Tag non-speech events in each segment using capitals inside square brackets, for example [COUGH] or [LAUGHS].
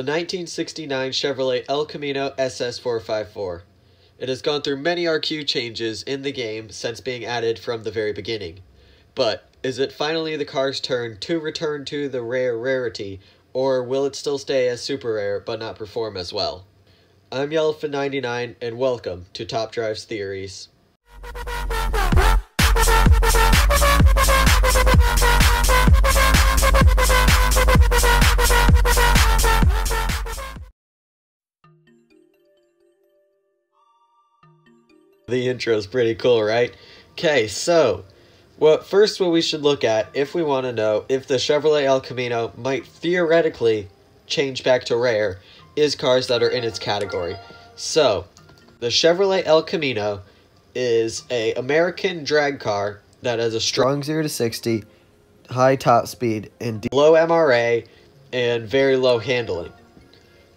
The 1969 Chevrolet El Camino SS454. It has gone through many RQ changes in the game since being added from the very beginning. But is it finally the car's turn to return to the rare rarity, or will it still stay as super rare but not perform as well? I'm Yellowfin99 and welcome to Top Drives Theories. [LAUGHS] The intro is pretty cool, right? Okay, so, well, first what we should look at, if we want to know if the Chevrolet El Camino might theoretically change back to rare, is cars that are in its category. So, the Chevrolet El Camino is a American drag car that has a strong 0 to 60, high top speed, and low MRA, and very low handling.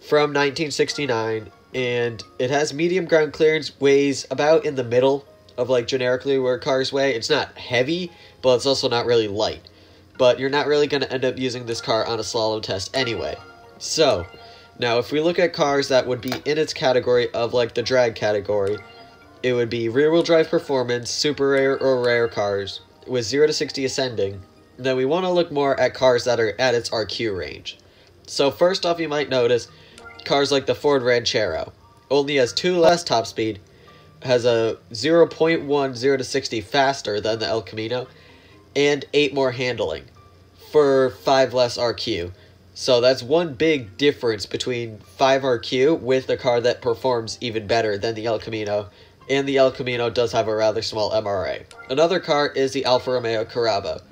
From 1969, and it has medium ground clearance, weighs about in the middle of like generically where cars weigh. It's not heavy, but it's also not really light. But you're not really going to end up using this car on a slalom test anyway. So, now if we look at cars that would be in its category of like the drag category, it would be rear wheel drive performance, super rare or rare cars with 0 to 60 ascending. then we want to look more at cars that are at its RQ range. So, first off, you might notice cars like the Ford Ranchero. Only has 2 less top speed, has a 0.1 0 to 60 faster than the El Camino, and 8 more handling for 5 less RQ. So that's one big difference between 5 RQ with a car that performs even better than the El Camino, and the El Camino does have a rather small MRA. Another car is the Alfa Romeo Carabo.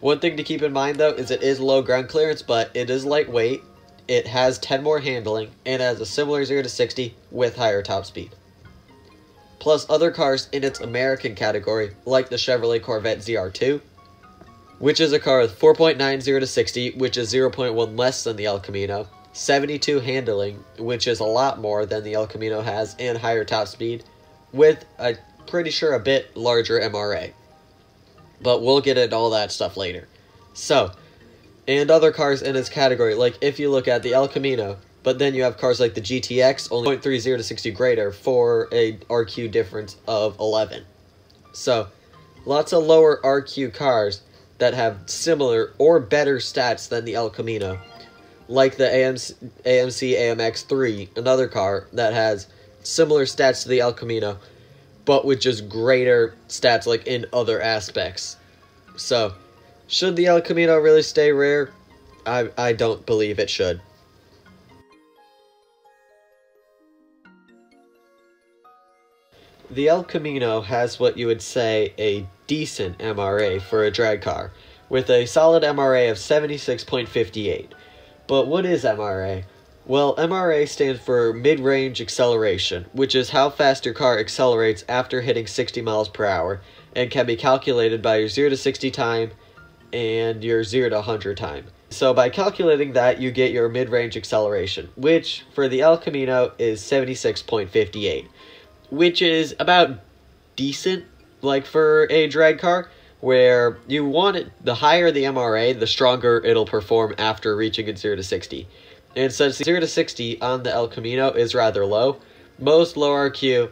One thing to keep in mind though is it is low ground clearance, but it is lightweight it has 10 more handling and has a similar 0 to 60 with higher top speed. Plus other cars in its American category, like the Chevrolet Corvette ZR2, which is a car with 4.9 0 to 60, which is 0.1 less than the El Camino, 72 handling, which is a lot more than the El Camino has, and higher top speed, with a pretty sure a bit larger MRA. But we'll get into all that stuff later. So, and other cars in its category. Like if you look at the El Camino, but then you have cars like the GTX, only 0.30 to 60 greater for a RQ difference of 11. So, lots of lower RQ cars that have similar or better stats than the El Camino. Like the AMC, AMC AMX3, another car that has similar stats to the El Camino, but with just greater stats like in other aspects. So, should the El Camino really stay rare? I, I don't believe it should. The El Camino has what you would say a decent MRA for a drag car, with a solid MRA of 76.58. But what is MRA? Well, MRA stands for mid-range acceleration, which is how fast your car accelerates after hitting 60 miles per hour, and can be calculated by your 0 to 60 time and your 0 to 100 time. So by calculating that, you get your mid-range acceleration, which for the El Camino is 76.58, which is about decent, like for a drag car, where you want it, the higher the MRA, the stronger it'll perform after reaching its 0 to 60. And since 0 to 60 on the El Camino is rather low, most low RQ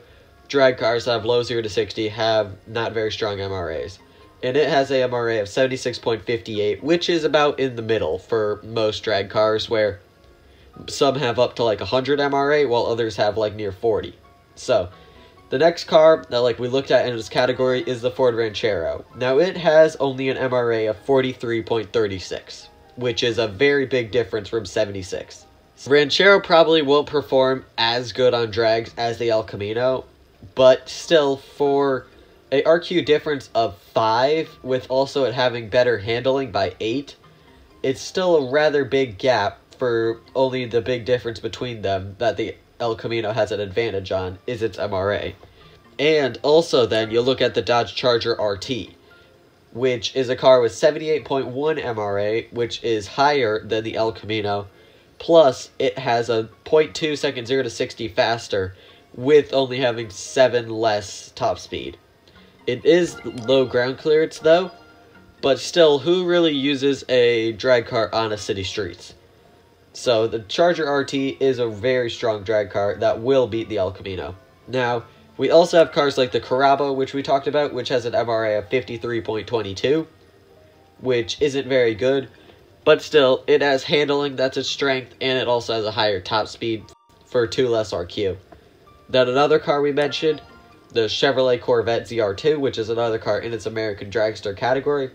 drag cars that have low 0 to 60 have not very strong MRAs and it has a MRA of 76.58, which is about in the middle for most drag cars, where some have up to like 100 MRA, while others have like near 40. So, the next car that like we looked at in this category is the Ford Ranchero. Now, it has only an MRA of 43.36, which is a very big difference from 76. Ranchero probably won't perform as good on drags as the El Camino, but still, for a RQ difference of 5 with also it having better handling by 8, it's still a rather big gap for only the big difference between them that the El Camino has an advantage on is its MRA. And also then you look at the Dodge Charger RT, which is a car with 78.1 MRA, which is higher than the El Camino. Plus, it has a 0.2 second 0 to 60 faster, with only having 7 less top speed. It is low ground clearance though, but still, who really uses a drag car on a city streets? So the Charger RT is a very strong drag car that will beat the El Camino. Now, we also have cars like the Carabo, which we talked about, which has an MRA of 53.22, which isn't very good, but still, it has handling that's its strength, and it also has a higher top speed for 2 less RQ. Then another car we mentioned, the Chevrolet Corvette ZR2, which is another car in its American Dragster category,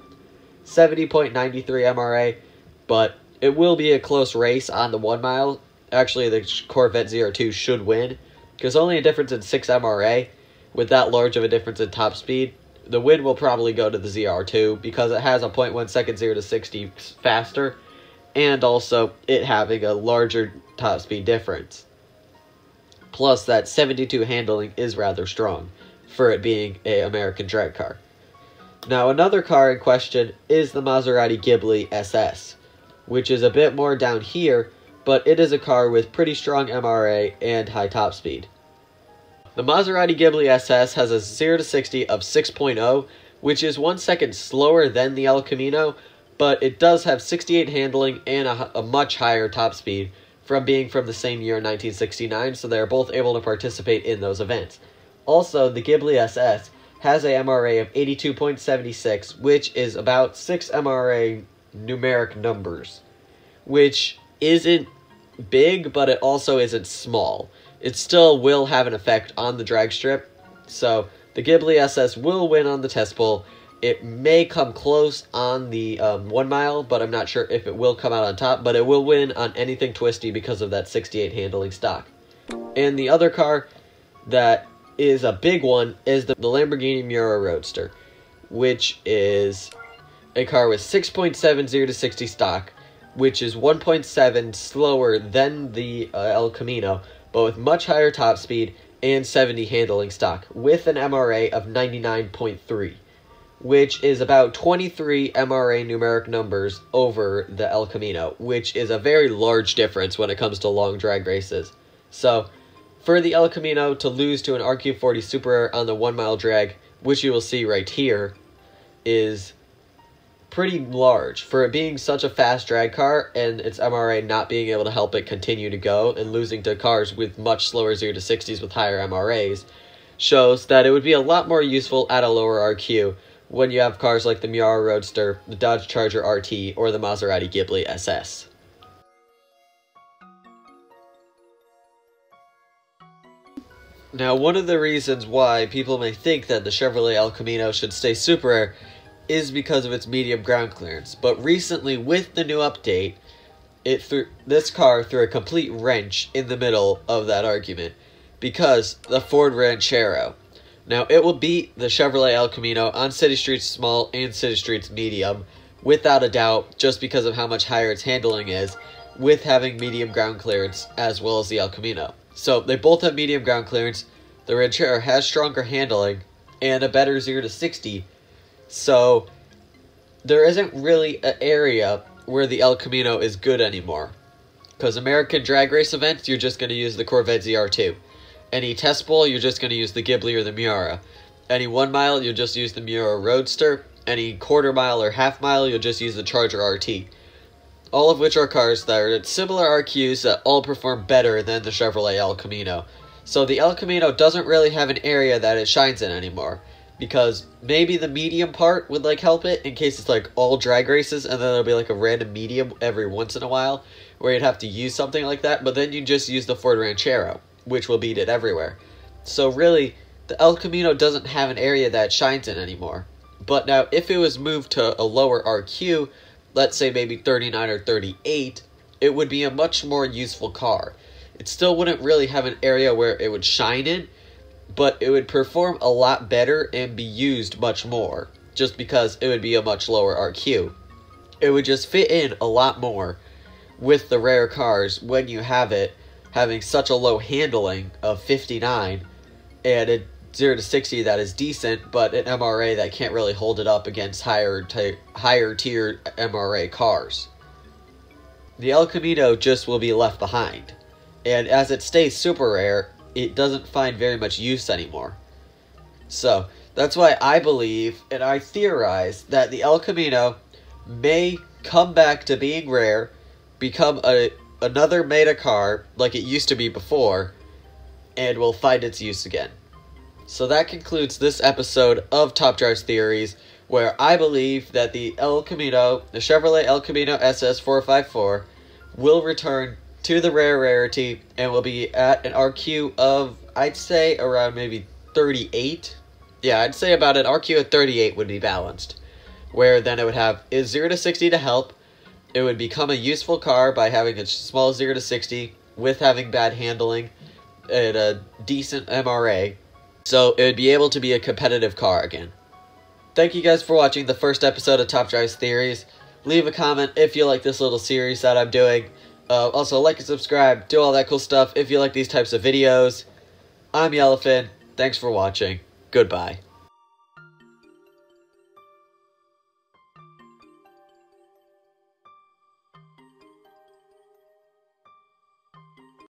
70.93 MRA, but it will be a close race on the one mile. Actually, the Corvette ZR2 should win because only a difference in 6 MRA with that large of a difference in top speed. The win will probably go to the ZR2 because it has a 0.1 second 0 to 60 faster and also it having a larger top speed difference. Plus, that 72 handling is rather strong for it being a American drag car. Now, another car in question is the Maserati Ghibli SS, which is a bit more down here, but it is a car with pretty strong MRA and high top speed. The Maserati Ghibli SS has a 0 to 60 of 6.0, which is one second slower than the El Camino, but it does have 68 handling and a, a much higher top speed from being from the same year 1969, so they are both able to participate in those events. Also, the Ghibli SS has a MRA of 82.76, which is about 6 MRA numeric numbers, which isn't big, but it also isn't small. It still will have an effect on the drag strip, so the Ghibli SS will win on the test bowl. It may come close on the um, one mile, but I'm not sure if it will come out on top, but it will win on anything twisty because of that 68 handling stock. And the other car that is a big one is the, the Lamborghini Miura Roadster, which is a car with 6.70 to 60 stock, which is 1.7 slower than the uh, El Camino, but with much higher top speed and 70 handling stock, with an MRA of 99.3, which is about 23 MRA numeric numbers over the El Camino, which is a very large difference when it comes to long drag races. So, for the El Camino to lose to an RQ40 Super on the one mile drag, which you will see right here, is pretty large. For it being such a fast drag car and its MRA not being able to help it continue to go and losing to cars with much slower 0 to 60s with higher MRAs, shows that it would be a lot more useful at a lower RQ when you have cars like the Miura Roadster, the Dodge Charger RT, or the Maserati Ghibli SS. Now, one of the reasons why people may think that the Chevrolet El Camino should stay super is because of its medium ground clearance. But recently, with the new update, it threw this car threw a complete wrench in the middle of that argument because the Ford Ranchero. Now, it will beat the Chevrolet El Camino on city streets small and city streets medium, without a doubt, just because of how much higher its handling is, with having medium ground clearance as well as the El Camino. So they both have medium ground clearance. The Ranchero has stronger handling and a better 0 to 60. So there isn't really an area where the El Camino is good anymore. Because American drag race events, you're just going to use the Corvette ZR2. Any test bowl, you're just going to use the Ghibli or the Miura. Any one mile, you'll just use the Miura Roadster. Any quarter mile or half mile, you'll just use the Charger RT all of which are cars that are at similar RQs that all perform better than the Chevrolet El Camino. So the El Camino doesn't really have an area that it shines in anymore. Because maybe the medium part would like help it in case it's like all drag races and then there'll be like a random medium every once in a while where you'd have to use something like that, but then you just use the Ford Ranchero, which will beat it everywhere. So really, the El Camino doesn't have an area that shines in anymore. But now, if it was moved to a lower RQ, let's say maybe 39 or 38, it would be a much more useful car. It still wouldn't really have an area where it would shine in, but it would perform a lot better and be used much more, just because it would be a much lower RQ. It would just fit in a lot more with the rare cars when you have it having such a low handling of 59 and it 0 to 60 that is decent, but an MRA that can't really hold it up against higher t- higher tier MRA cars. The El Camino just will be left behind, and as it stays super rare, it doesn't find very much use anymore. So, that's why I believe and I theorize that the El Camino may come back to being rare, become a, another meta car like it used to be before and will find its use again. So that concludes this episode of Top Drives Theories, where I believe that the El Camino, the Chevrolet El Camino SS454, will return to the rare rarity and will be at an RQ of, I'd say, around maybe 38. Yeah, I'd say about an RQ of 38 would be balanced, where then it would have is 0 to 60 to help. It would become a useful car by having a small 0 to 60 with having bad handling and a decent MRA so it would be able to be a competitive car again. Thank you guys for watching the first episode of Top Drives Theories. Leave a comment if you like this little series that I'm doing. Uh, also, like and subscribe, do all that cool stuff if you like these types of videos. I'm Yellowfin. Thanks for watching. Goodbye.